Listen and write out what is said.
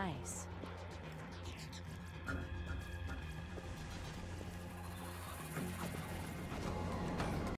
nice.